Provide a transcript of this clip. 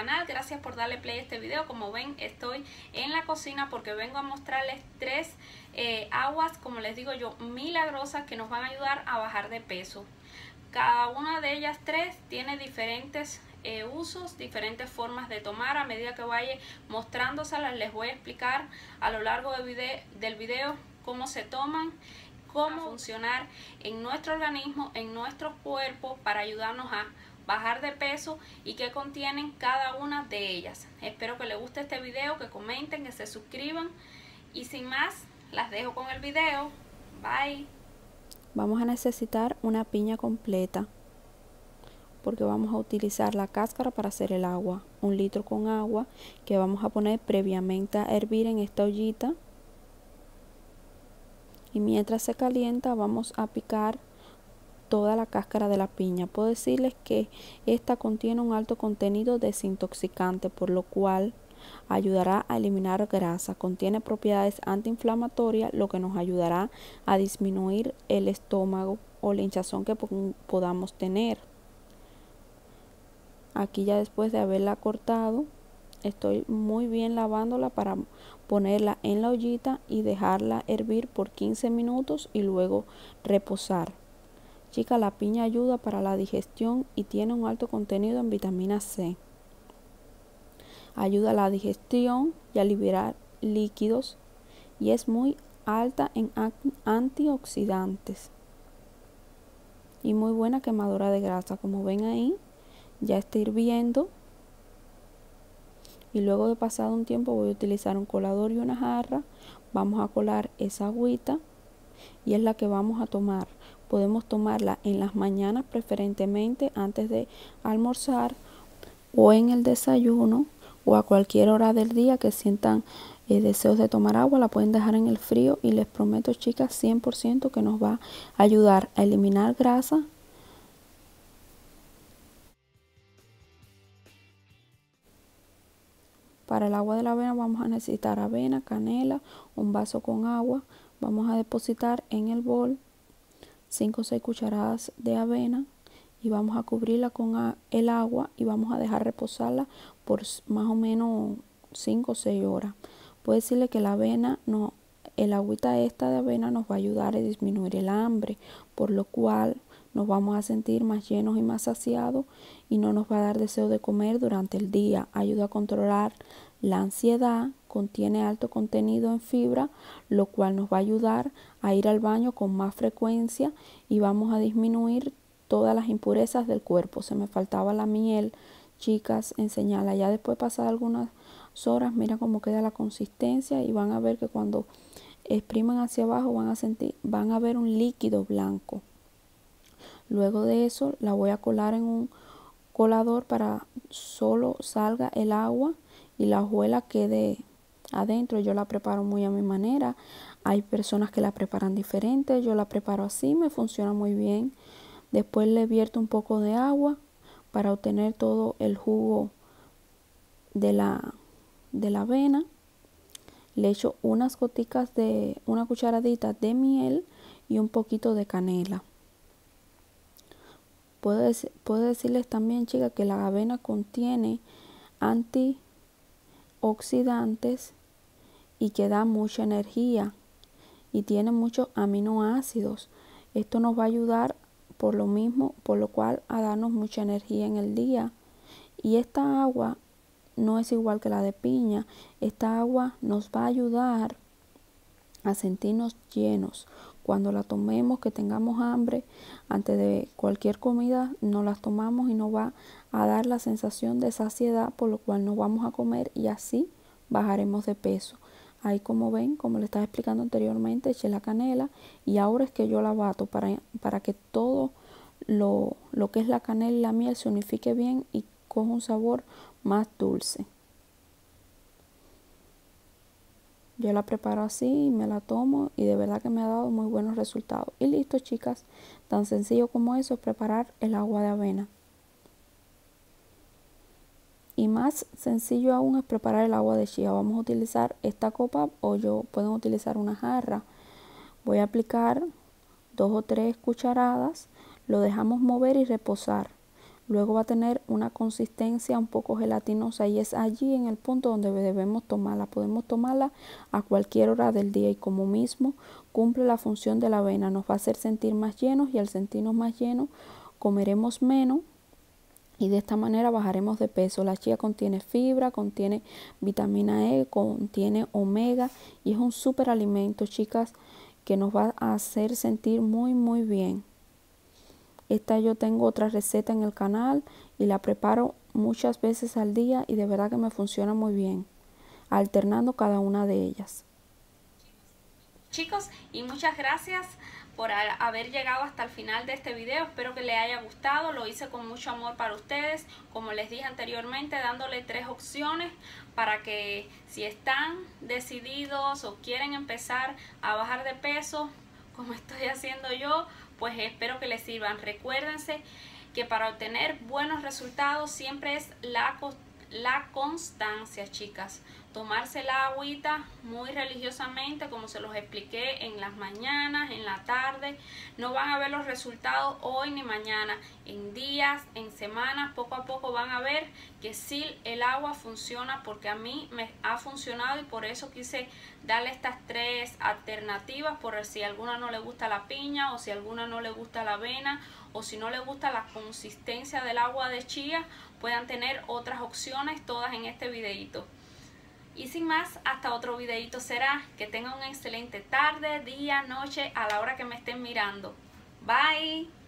canal. Gracias por darle play a este video. Como ven estoy en la cocina porque vengo a mostrarles tres eh, aguas, como les digo yo, milagrosas que nos van a ayudar a bajar de peso. Cada una de ellas tres tiene diferentes eh, usos, diferentes formas de tomar. A medida que vaya mostrándoselas les voy a explicar a lo largo del video cómo se toman cómo funcionar en nuestro organismo, en nuestro cuerpo para ayudarnos a bajar de peso y qué contienen cada una de ellas. Espero que les guste este video, que comenten, que se suscriban y sin más, las dejo con el video. Bye. Vamos a necesitar una piña completa porque vamos a utilizar la cáscara para hacer el agua. Un litro con agua que vamos a poner previamente a hervir en esta ollita. Y mientras se calienta vamos a picar toda la cáscara de la piña. Puedo decirles que esta contiene un alto contenido desintoxicante, por lo cual ayudará a eliminar grasa. Contiene propiedades antiinflamatorias, lo que nos ayudará a disminuir el estómago o la hinchazón que podamos tener. Aquí ya después de haberla cortado, estoy muy bien lavándola para ponerla en la ollita y dejarla hervir por 15 minutos y luego reposar. Chica, la piña ayuda para la digestión y tiene un alto contenido en vitamina C. Ayuda a la digestión y a liberar líquidos y es muy alta en antioxidantes y muy buena quemadora de grasa. Como ven ahí, ya está hirviendo y luego de pasado un tiempo voy a utilizar un colador y una jarra. Vamos a colar esa agüita y es la que vamos a tomar. Podemos tomarla en las mañanas preferentemente antes de almorzar o en el desayuno o a cualquier hora del día que sientan eh, deseos de tomar agua, la pueden dejar en el frío y les prometo chicas 100% que nos va a ayudar a eliminar grasa. Para el agua de la avena vamos a necesitar avena, canela, un vaso con agua. Vamos a depositar en el bol 5 o 6 cucharadas de avena y vamos a cubrirla con el agua y vamos a dejar reposarla por más o menos 5 o 6 horas. Puede decirle que la avena no, el agüita esta de avena nos va a ayudar a disminuir el hambre, por lo cual nos vamos a sentir más llenos y más saciados y no nos va a dar deseo de comer durante el día. Ayuda a controlar la ansiedad, contiene alto contenido en fibra, lo cual nos va a ayudar a ir al baño con más frecuencia y vamos a disminuir todas las impurezas del cuerpo. Se me faltaba la miel, chicas, enseñarla. Ya después pasar algunas horas, mira cómo queda la consistencia y van a ver que cuando expriman hacia abajo van a sentir, van a ver un líquido blanco. Luego de eso la voy a colar en un colador para solo salga el agua y la hojuela quede adentro. Yo la preparo muy a mi manera. Hay personas que la preparan diferente. Yo la preparo así, me funciona muy bien. Después le vierto un poco de agua para obtener todo el jugo de la, de la avena. Le echo unas goticas de una cucharadita de miel y un poquito de canela. Puedo, puedo decirles también, chicas, que la avena contiene antioxidantes y que da mucha energía y tiene muchos aminoácidos. Esto nos va a ayudar por lo mismo, por lo cual a darnos mucha energía en el día. Y esta agua no es igual que la de piña. Esta agua nos va a ayudar a sentirnos llenos. Cuando la tomemos, que tengamos hambre, antes de cualquier comida, no las tomamos y nos va a dar la sensación de saciedad, por lo cual no vamos a comer y así bajaremos de peso. Ahí como ven, como le estaba explicando anteriormente, eché la canela y ahora es que yo la bato para, para que todo lo, lo que es la canela y la miel se unifique bien y coja un sabor más dulce. Yo la preparo así, me la tomo y de verdad que me ha dado muy buenos resultados. Y listo, chicas, tan sencillo como eso es preparar el agua de avena. Y más sencillo aún es preparar el agua de chía. Vamos a utilizar esta copa o yo pueden utilizar una jarra. Voy a aplicar dos o tres cucharadas, lo dejamos mover y reposar. luego va a tener una consistencia un poco gelatinosa y es allí en el punto donde debemos tomarla. Podemos tomarla a cualquier hora del día y como mismo cumple la función de la avena, nos va a hacer sentir más llenos y al sentirnos más llenos comeremos menos y de esta manera bajaremos de peso. La chía contiene fibra, contiene vitamina E, contiene omega y es un super alimento, chicas, que nos va a hacer sentir muy muy bien. Esta yo tengo otra receta en el canal y la preparo muchas veces al día y de verdad que me funciona muy bien, alternando cada una de ellas. Chicos, y muchas gracias por haber llegado hasta el final de este video. Espero que les haya gustado. Lo hice con mucho amor para ustedes. Como les dije anteriormente, dándole tres opciones para que si están decididos o quieren empezar a bajar de peso, como estoy haciendo yo, pues espero que les sirvan. Recuérdense que para obtener buenos resultados siempre es la, la constancia, chicas tomarse la agüita muy religiosamente como se los expliqué en las mañanas, en la tarde. No van a ver los resultados hoy ni mañana. En días, en semanas, poco a poco van a ver que sí el agua funciona porque a mí me ha funcionado y por eso quise darle estas tres alternativas por si alguna no le gusta la piña o si alguna no le gusta la avena o si no le gusta la consistencia del agua de chía puedan tener otras opciones todas en este videito. Y sin más, hasta otro videito será. Que tengan una excelente tarde, día, noche, a la hora que me estén mirando. Bye.